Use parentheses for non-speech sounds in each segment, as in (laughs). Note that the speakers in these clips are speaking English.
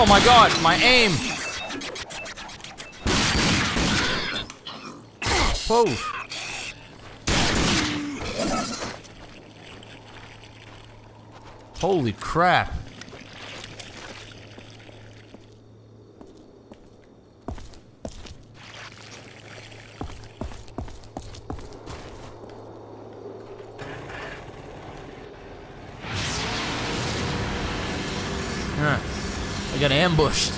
Oh my god, my aim! Whoa! Holy crap. Huh. Got ambushed.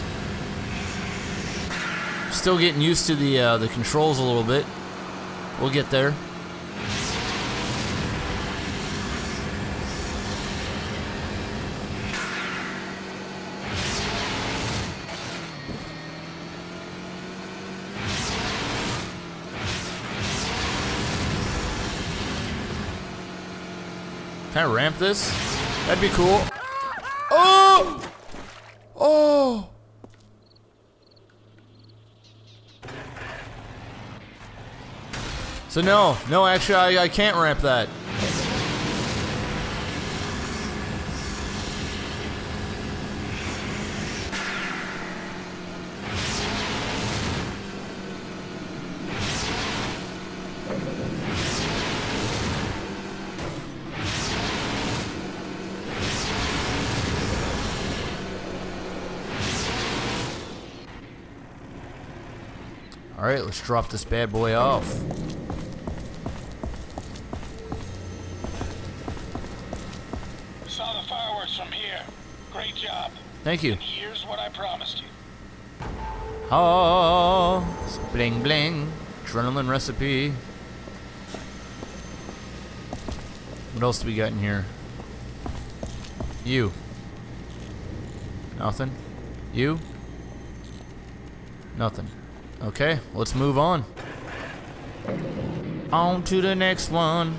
Still getting used to the uh, the controls a little bit. We'll get there. Can I ramp this? That'd be cool. Oh! Oh! So no, no, actually, I, I can't ramp that. All right, let's drop this bad boy off. Thank you. Here's what I promised you. Oh, bling bling, adrenaline recipe. What else do we got in here? You. Nothing. You. Nothing. Okay, let's move on. On to the next one.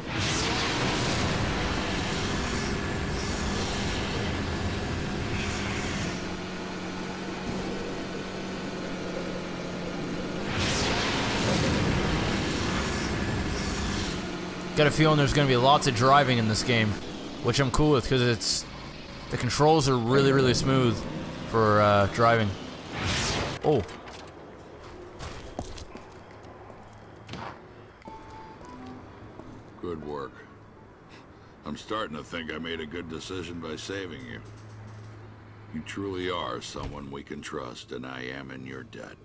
Got a feeling there's going to be lots of driving in this game, which I'm cool with because it's the controls are really really smooth for uh, driving. Oh, Good work. I'm starting to think I made a good decision by saving you. You truly are someone we can trust, and I am in your debt.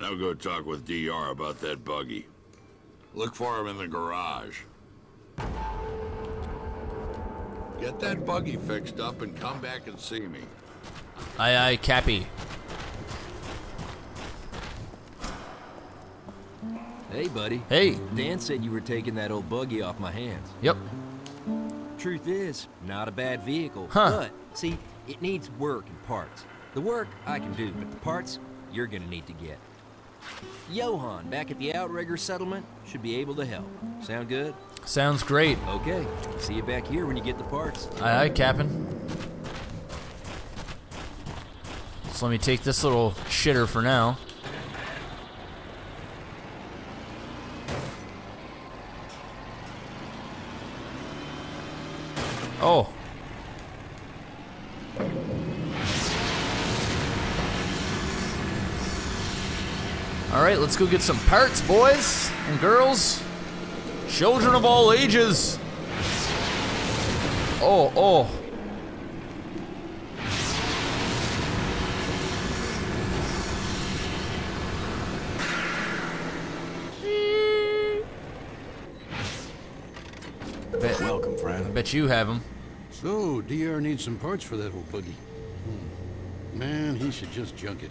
Now go talk with DR about that buggy. Look for him in the garage. Get that buggy fixed up and come back and see me. aye aye, Cappy. Hey, buddy. Hey. Dan said you were taking that old buggy off my hands. Yep. Truth is, not a bad vehicle. Huh. But, see, it needs work and parts. The work I can do, but the parts you're gonna need to get. Johan, back at the Outrigger settlement, should be able to help. Sound good? Sounds great. Okay. See you back here when you get the parts. Aye aye, Captain. So let me take this little shitter for now. Oh. Let's go get some parts, boys and girls, children of all ages. Oh, oh. Bet, Welcome, I friend. bet you have them. So, DR needs some parts for that old buggy. Hmm. Man, he should just junk it.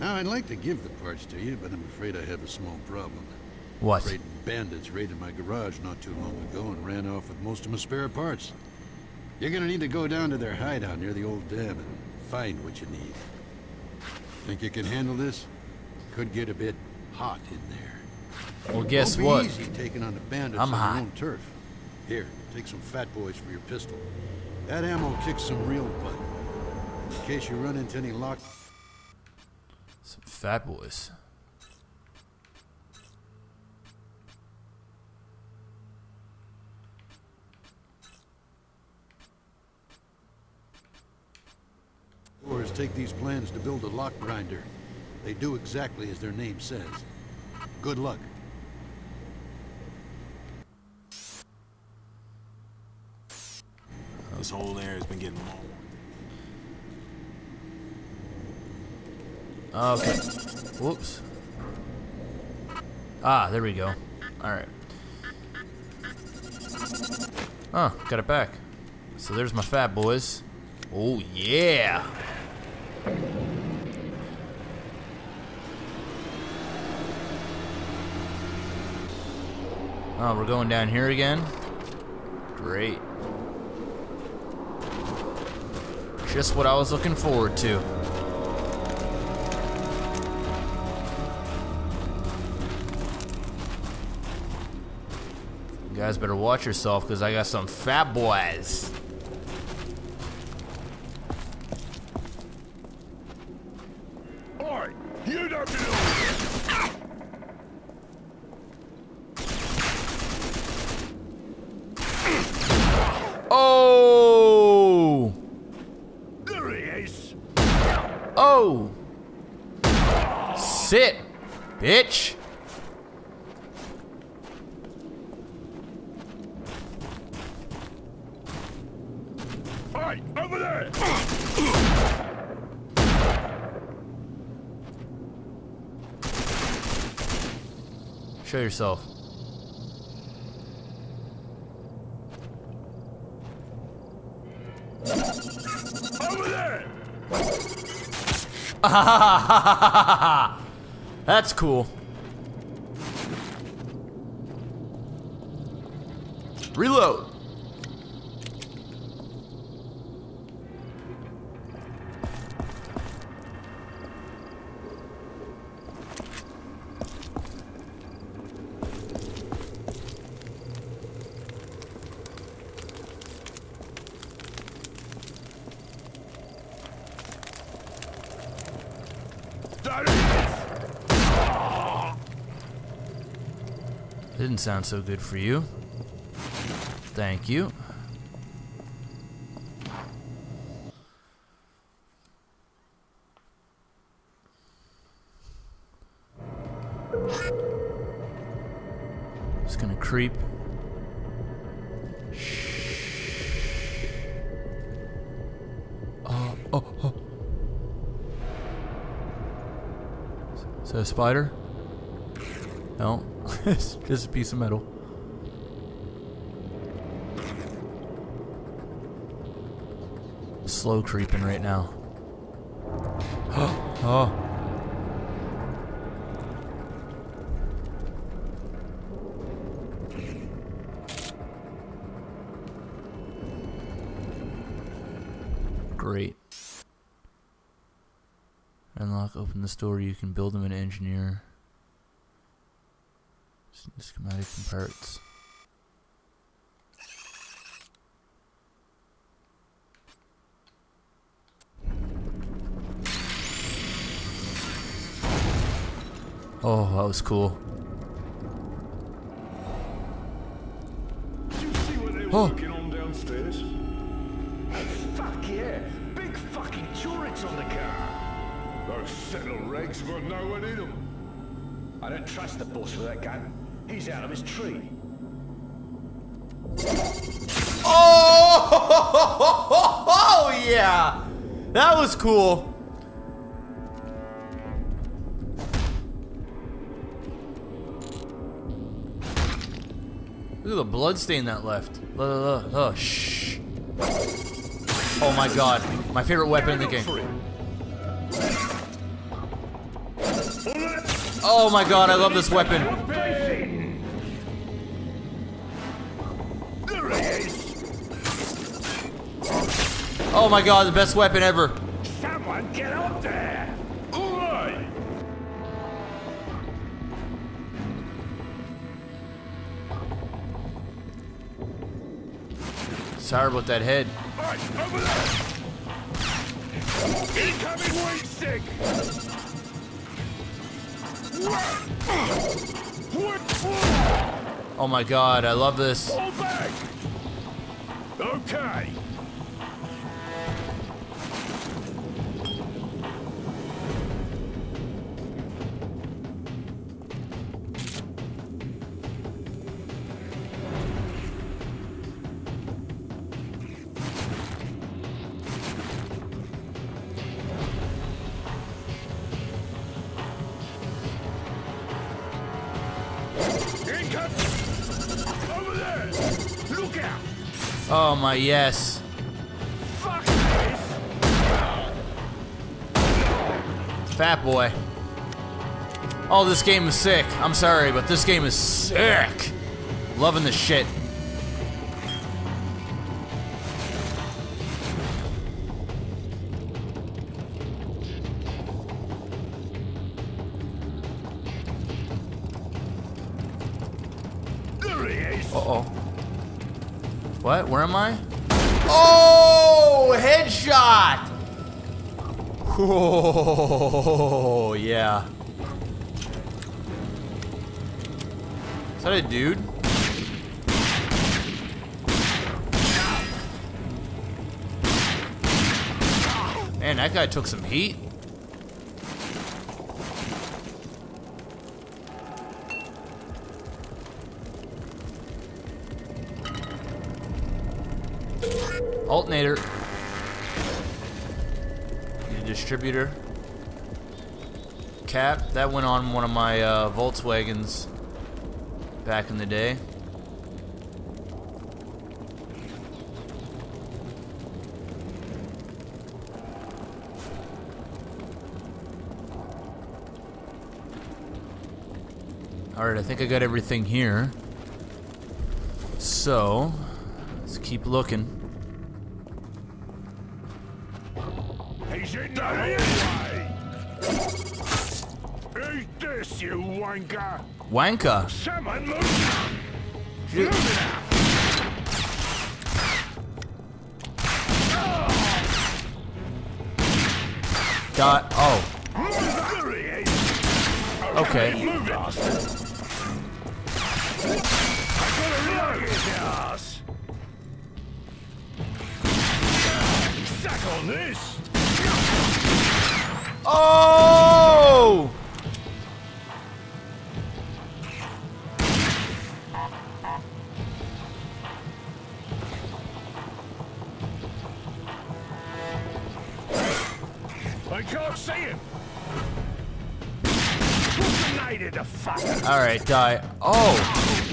Now, I'd like to give the parts to you, but I'm afraid I have a small problem. What? Afraid bandits raided my garage not too long ago and ran off with most of my spare parts. You're gonna need to go down to their hideout near the old dam and find what you need. Think you can handle this? Could get a bit hot in there. Well, guess Won't what? be easy taking on the bandits I'm on hot. your own turf. Here, take some fat boys for your pistol. That ammo kicks some real butt. In case you run into any lock... Fat Boys. Take these plans to build a lock grinder. They do exactly as their name says. Good luck. This whole area's been getting old. Okay. Whoops. Ah, there we go. Alright. Oh, got it back. So there's my fat boys. Oh, yeah. Oh, we're going down here again? Great. Just what I was looking forward to. You guys better watch yourself because I got some fat boys. Oi! You don't belong Oh! There he is! Oh! Sit, bitch! Oi! Over there! Show yourself. Over there! (laughs) That's cool. Reload. Didn't sound so good for you. Thank you. Just gonna creep. Is that a spider? No, (laughs) it's just a piece of metal. Slow creeping right now. (gasps) oh. Great. Unlock, open the store, You can build them an engineer. Schematic and parts. Oh, that was cool. Did you see what they were Oh. working on downstairs? Fuck yeah! Big fucking turrets on the car! Those settle regs got no one in them. I don't trust the boss with that gun. He's out of his tree. Oh, (laughs) yeah! That was cool. Look at the blood stain that left. Uh, uh, uh, shh. Oh my god. My favorite weapon in the game. Oh my god, I love this weapon. There he is! Oh my god, the best weapon ever. Someone get up there! Sorry about that head. Right! Incoming wingstick! Oh my god, I love this. Okay. Oh my yes. Fat boy. Oh, this game is sick. I'm sorry, but this game is sick. Loving the shit. What? Where am I? Oh, headshot! Oh, yeah. Is that a dude? Man, that guy took some heat. Alternator. Need a distributor. Cap. That went on one of my uh, Volkswagens back in the day. Alright, I think I got everything here. So, let's keep looking. Who's this, you wanker? Move it out! Got. Oh, okay. I gotta look his ass! Suck on this! Oh! I can't see him! All right, die. Oh,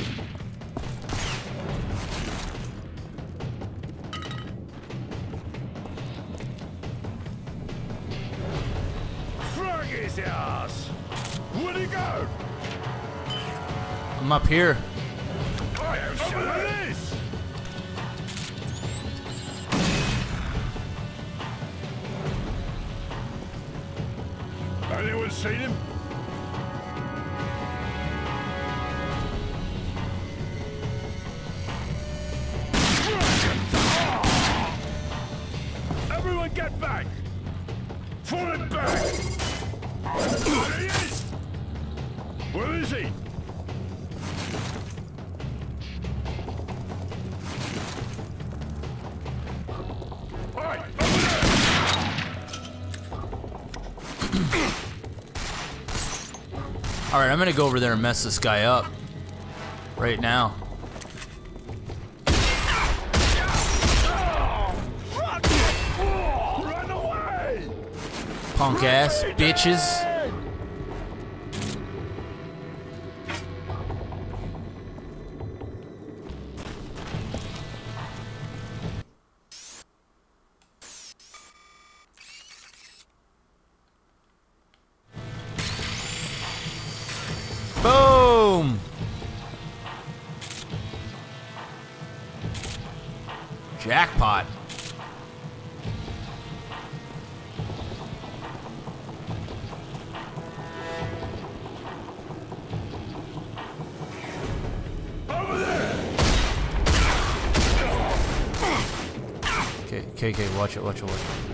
his ass! Where'd he go? I'm up here. I have some of this! Anyone seen him? Everyone get back! Fall it back! He! Where is he? Alright, I'm gonna go over there and mess this guy up right now. Punk ass bitches. Jackpot. Okay, KK, watch it, watch it, watch it.